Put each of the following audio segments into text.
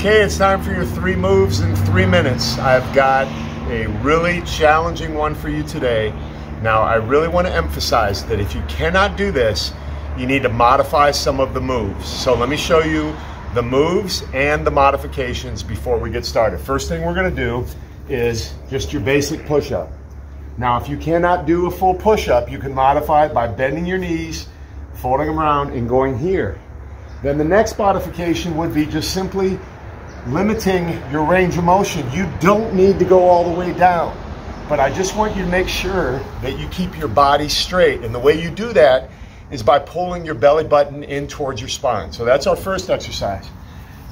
Okay, it's time for your three moves in three minutes. I've got a really challenging one for you today. Now, I really want to emphasize that if you cannot do this, you need to modify some of the moves. So let me show you the moves and the modifications before we get started. First thing we're gonna do is just your basic push-up. Now, if you cannot do a full push-up, you can modify it by bending your knees, folding them around, and going here. Then the next modification would be just simply limiting your range of motion. You don't need to go all the way down, but I just want you to make sure that you keep your body straight. And the way you do that is by pulling your belly button in towards your spine. So that's our first exercise.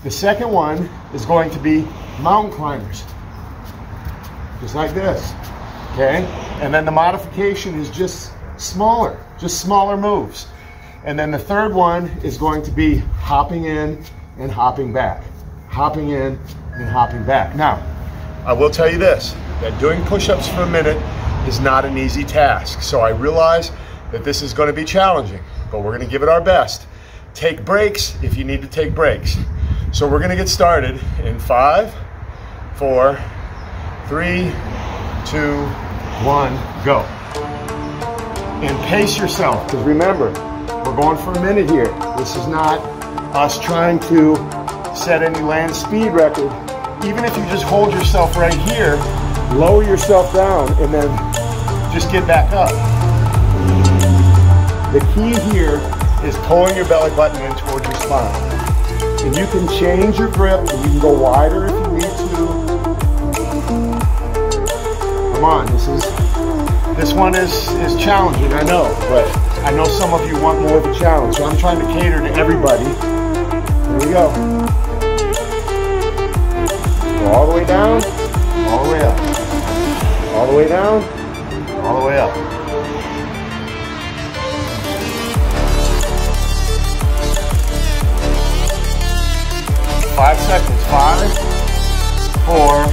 The second one is going to be mountain climbers, just like this, okay? And then the modification is just smaller, just smaller moves. And then the third one is going to be hopping in and hopping back, hopping in and hopping back. Now, I will tell you this, that doing push-ups for a minute is not an easy task. So I realize that this is going to be challenging, but we're going to give it our best. Take breaks if you need to take breaks. So we're going to get started in five, four, three, two, one, go. And pace yourself, because remember, we're going for a minute here. This is not us trying to set any land speed record. Even if you just hold yourself right here, lower yourself down, and then just get back up. The key here is pulling your belly button in towards your spine. And you can change your grip, and you can go wider if you need to. Come on, this is this one is is challenging, I know, but I know some of you want more of a challenge, so I'm trying to cater to everybody. Here we go. Down, all the way up. All the way down, all the way up. Five seconds. Five, four,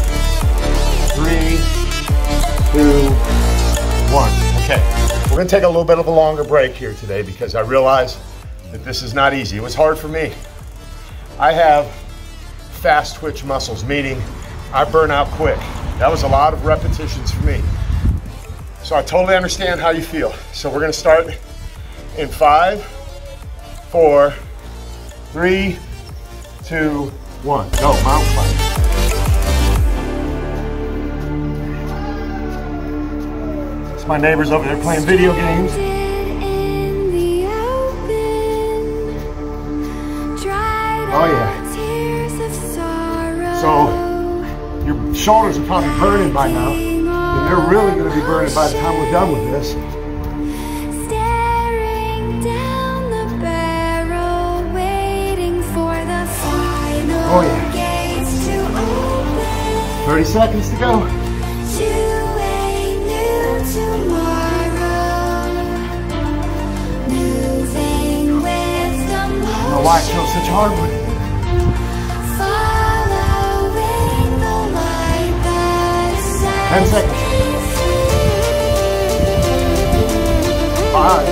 three, two, one. Okay. We're going to take a little bit of a longer break here today because I realize that this is not easy. It was hard for me. I have fast twitch muscles, meaning I burn out quick. That was a lot of repetitions for me. So I totally understand how you feel. So we're to start in five, four, three, two, one. Go, mountain climb. It's my neighbors over there playing video games. Shoulders are probably burning by now. And they're really going to be burning by the time we're done with this. Oh yeah. 30 seconds to go. I don't know why I chose such hard one. Ten seconds. Five,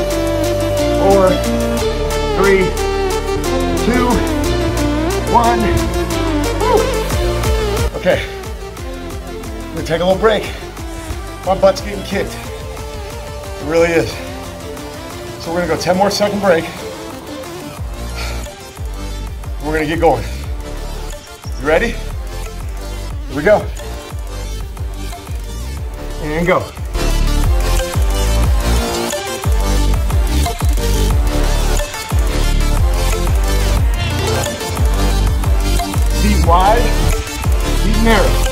four, three, two, one. Okay. We're gonna take a little break. My butt's getting kicked. It really is. So we're gonna go 10 more second break. We're gonna get going. You ready? Here we go. And go. Feet wide, feet narrow.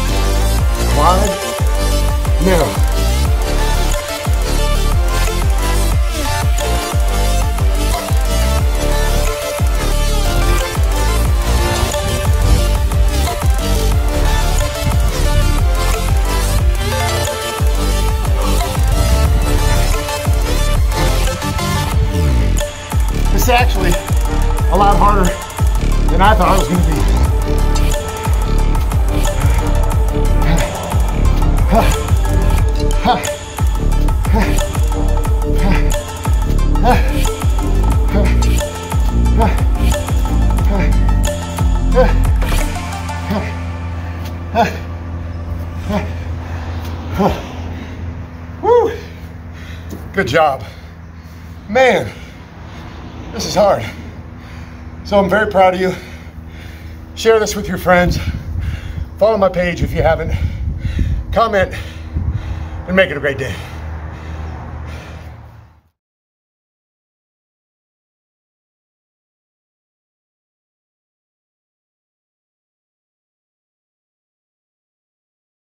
actually a lot harder than I thought it was gonna be. Woo! Good job. Man this is hard. So I'm very proud of you. Share this with your friends. Follow my page if you haven't. Comment and make it a great day.